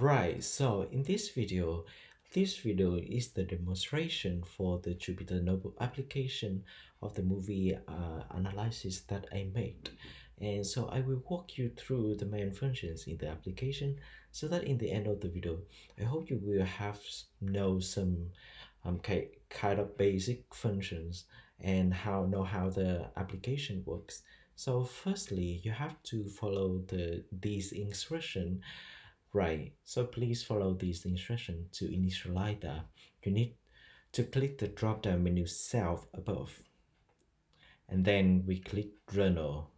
Right, so in this video, this video is the demonstration for the Jupyter Notebook application of the movie uh, analysis that I made. And so I will walk you through the main functions in the application so that in the end of the video, I hope you will have know some um, kind of basic functions and how know how the application works. So firstly, you have to follow the this instruction Right, so please follow this instruction to initialize that. You need to click the drop-down menu Cell above. And then we click Journal.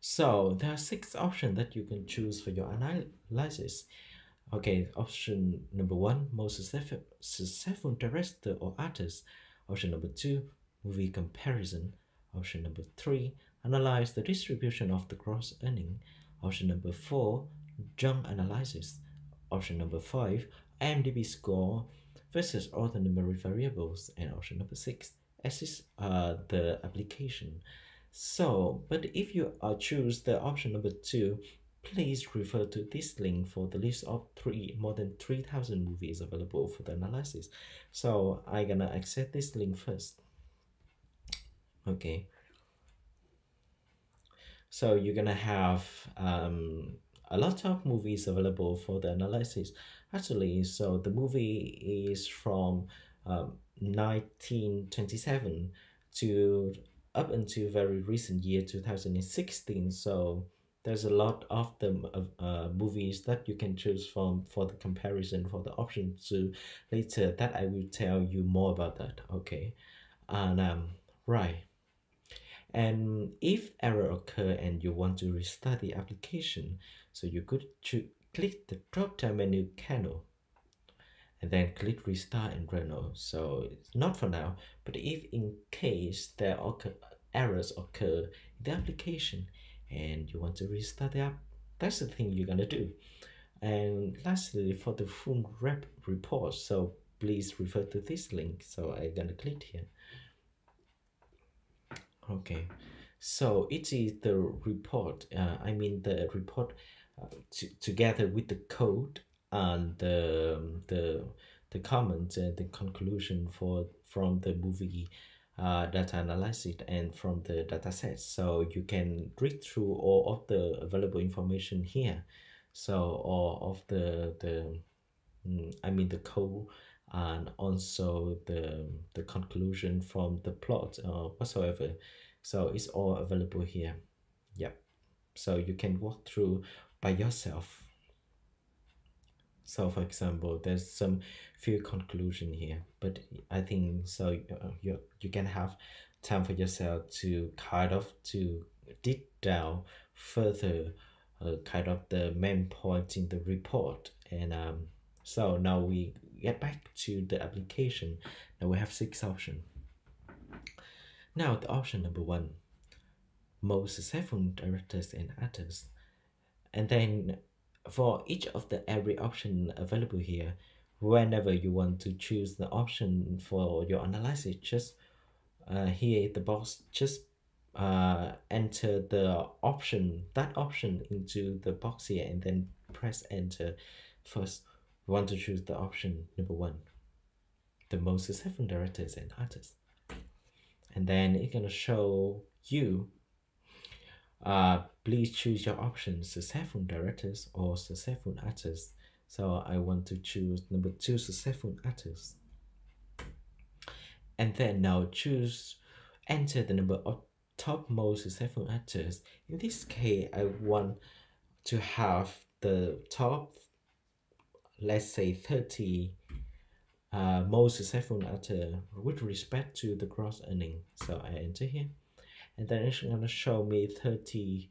So there are six options that you can choose for your analysis. Okay, option number one, most successful director or artist. Option number two, movie comparison. Option number three, Analyze the distribution of the gross earning. Option number 4, genre analysis. Option number 5, IMDb score versus the numeric variables. And option number 6, assist uh, the application. So, but if you uh, choose the option number 2, please refer to this link for the list of three more than 3000 movies available for the analysis so i'm gonna accept this link first okay so you're gonna have um, a lot of movies available for the analysis. Actually, so the movie is from um, 1927 to up until very recent year 2016. So there's a lot of the uh, movies that you can choose from for the comparison for the option to later that I will tell you more about that. Okay, and um, right and if error occur and you want to restart the application, so you could click the drop-down menu Kernel and then click restart and run. So it's not for now, but if in case there occur errors occur in the application and you want to restart the app, that's the thing you're gonna do. And lastly, for the full rep report, so please refer to this link. So I'm gonna click here okay. So it is the report uh, i mean the report uh, together with the code and the the the comments and the conclusion for from the movie uh, data analysis and from the data sets so you can read through all of the available information here. So all of the the mm, i mean the code and also the the conclusion from the plot or whatsoever. So it's all available here. Yep. So you can walk through by yourself. So for example there's some few conclusion here but i think so uh, you, you can have time for yourself to kind of to dig down further uh, kind of the main point in the report. And um so now we get back to the application. Now we have six options. Now the option number one most successful directors and actors and then for each of the every option available here whenever you want to choose the option for your analysis just uh, here the box just uh, enter the option that option into the box here and then press enter first we want to choose the option number one the most successful directors and artists and then it's gonna show you uh, please choose your options successful directors or successful artists. so I want to choose number two successful artists. and then now choose enter the number of top most successful actors in this case I want to have the top let's say 30 uh, most successful actor with respect to the gross earning. So I enter here and then it's going to show me 30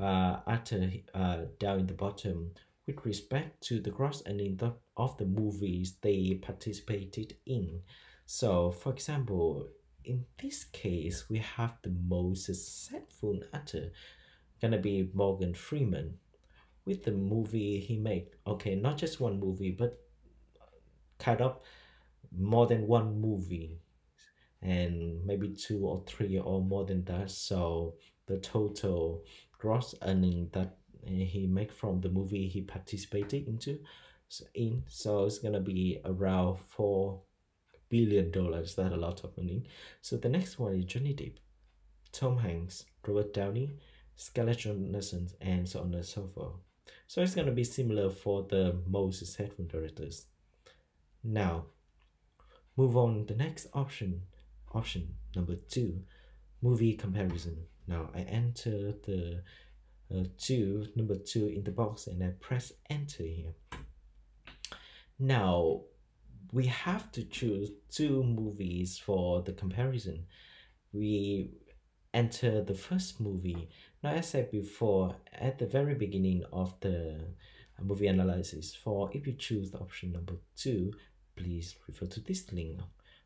uh, actor uh, down in the bottom with respect to the gross earning of the movies they participated in. So for example, in this case, we have the most successful actor gonna be Morgan Freeman with the movie he made. Okay, not just one movie, but cut up more than one movie and maybe two or three or more than that. So the total gross earning that he make from the movie he participated into in so it's gonna be around four billion dollars that's a lot of money. So the next one is johnny depp tom hanks robert downey scarlett johansson and so on and so forth so it's gonna be similar for the most successful directors. Now move on. The next option option number two movie comparison. Now i enter the uh, two number two in the box and I press enter here. Now we have to choose two movies for the comparison. We enter the first movie now as I said before at the very beginning of the movie analysis for if you choose the option number two please refer to this link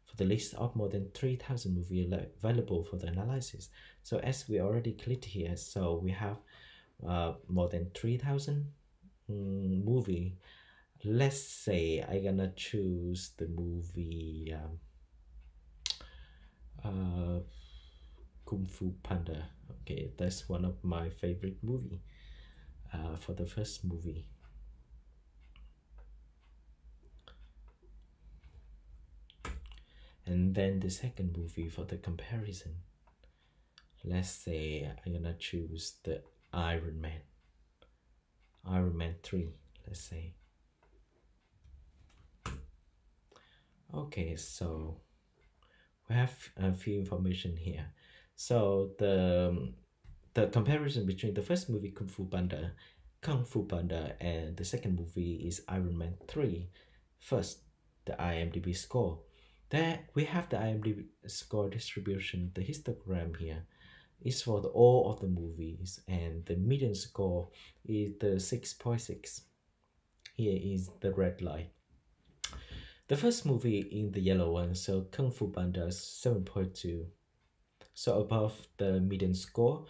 for the list of more than 3000 movies available for the analysis. So as we already clicked here so we have uh, more than 3000 mm, movie. Let's say i gonna choose the movie um, uh, kung fu panda okay that's one of my favorite movie uh, for the first movie and then the second movie for the comparison let's say i'm gonna choose the Iron Man. Iron Man 3, let's say. Okay, so we have a few information here. So the um, the comparison between the first movie Kung Fu Panda, Kung Fu Panda, and the second movie is Iron Man 3. First, the IMDb score. There we have the IMDb score distribution, the histogram here is for the, all of the movies and the median score is the 6.6 here is the red line the first movie in the yellow one so kung fu panda 7.2 so above the median score.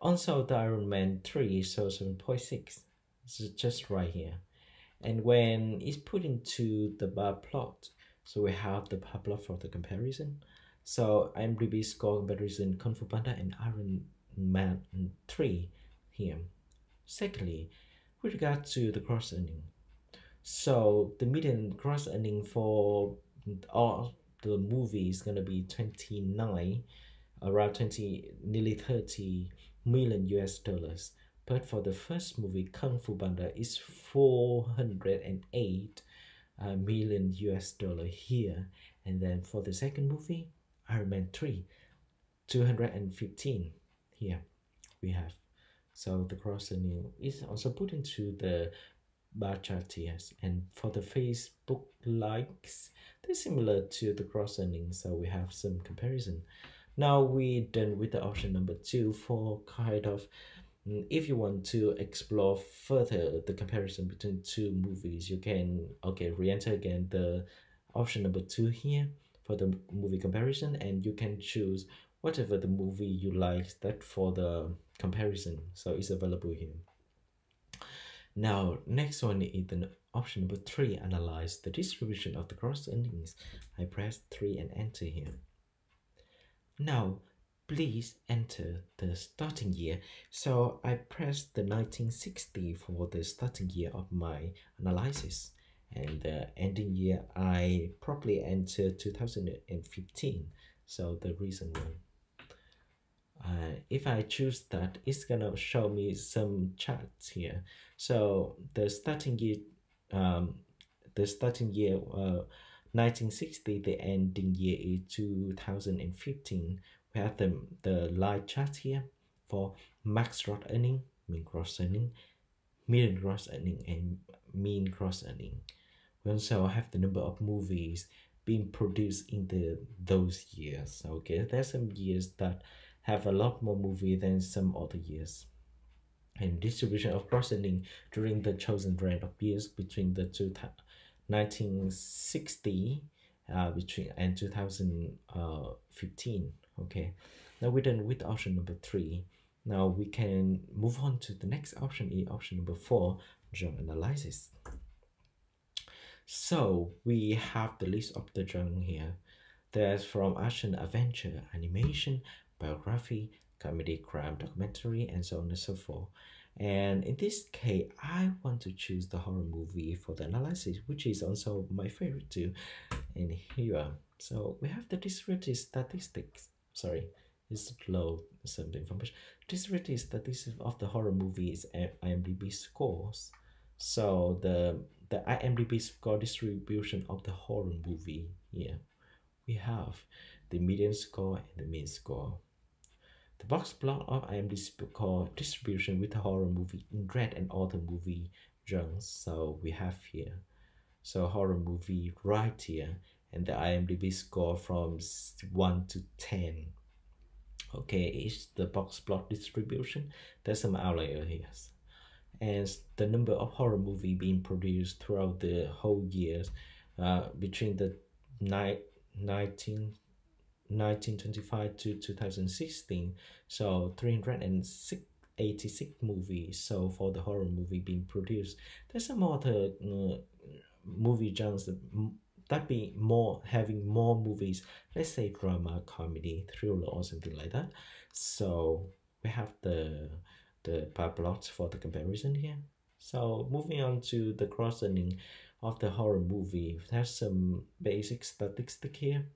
Also the iron man 3 so 7.6 is just right here. And when it's put into the bar plot so we have the bar plot for the comparison. So IMDb score comparison Kung Fu Panda and Iron Man 3 here. Secondly, with regard to the gross earning, so the median gross earning for all the movie is gonna be 29, around 20, nearly 30 million US dollars. But for the first movie, Kung Fu Panda is 408 uh, million US dollar here. And then for the second movie, Iron Man 3 215 here we have so the gross earning is also put into the bar chart here and for the facebook likes they're similar to the cross earning so we have some comparison now we done with the option number two for kind of mm, if you want to explore further the comparison between two movies you can okay re-enter again the option number two here for the movie comparison and you can choose whatever the movie you like that for the comparison. So it's available here. Now next one is the option number three analyze the distribution of the gross earnings. I press three and enter here now please enter the starting year. So i press the 1960 for the starting year of my analysis. And the ending year I probably entered 2015 so the reason why. Uh, if I choose that it's gonna show me some charts here. So the starting year um, the starting year uh, 1960 the ending year is 2015 we have the, the light chart here for max gross earning mean gross earning median gross earning and mean gross earning. We also have the number of movies being produced in the those years. Okay there's some years that have a lot more movie than some other years. And distribution of gross earning during the chosen range of years between the two 1960 uh, between and 2015 okay now we're done with option number three now we can move on to the next option e option number four genre analysis so we have the list of the genre here. There's from action, adventure, animation, biography, comedy, crime, documentary, and so on and so forth. And in this case i want to choose the horror movie for the analysis which is also my favorite too. And here so we have the distributed statistics. Sorry it's low some information distributed statistics of the horror movies and imdb scores. So the the imdb score distribution of the horror movie here we have the median score and the mean score the box plot of IMDb score distribution with the horror movie in red and other movie genres. So we have here, so horror movie right here, and the IMDb score from 1 to 10. Okay, is the box plot distribution. There's some outlier here. And the number of horror movie being produced throughout the whole years uh, between the ni 19 1925 to 2016 so 386 movies so for the horror movie being produced. There's some other uh, movie genres that, that be more having more movies. Let's say drama comedy thriller or something like that. So we have the the plots for the comparison here. So moving on to the crossing of the horror movie. There's some basic statistics here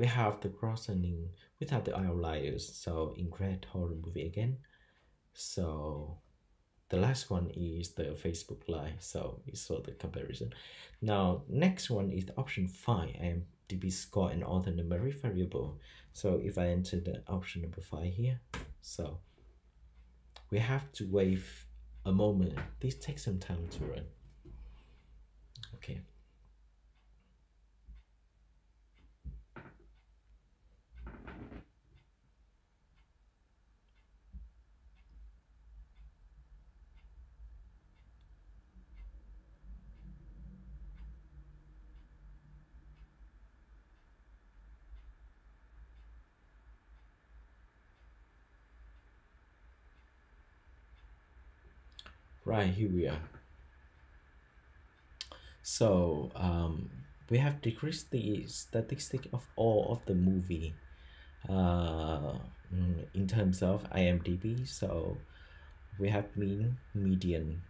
we have the crossing without the outliers so in horror movie again. So the last one is the facebook live so it's for the comparison. Now next one is the option 5 imdb score and other numeric variable. So if i enter the option number 5 here so we have to wait a moment. This takes some time to run. Okay right here we are. So um, we have decreased the statistic of all of the movie uh, in terms of IMDb so we have mean median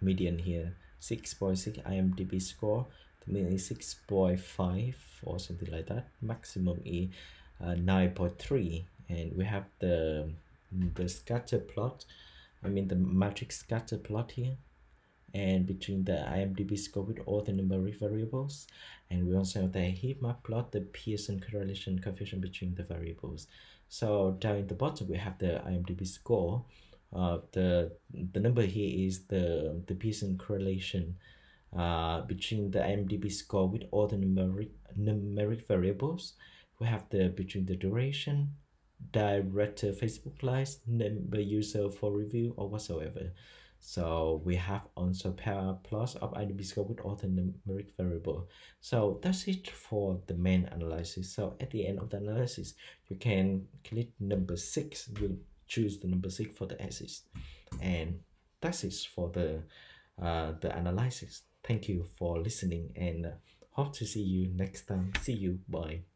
median here 6.6 IMDb score the mean is 6.5 or something like that. Maximum is uh, 9.3 and we have the the scatter plot I mean the matrix scatter plot here and between the IMDb score with all the numeric variables and we also have the heat map plot the Pearson correlation coefficient between the variables. So down in the bottom we have the IMDb score uh, the the number here is the the Pearson correlation uh, between the IMDb score with all the numeric numeric variables. We have the between the duration direct Facebook Live, number user for review or whatsoever. So we have also pair plus of IMDb score with all the numeric variable. So that's it for the main analysis. So at the end of the analysis, you can click number six. We'll choose the number six for the axis, and that's it for the uh, the analysis. Thank you for listening, and uh, hope to see you next time. See you. Bye.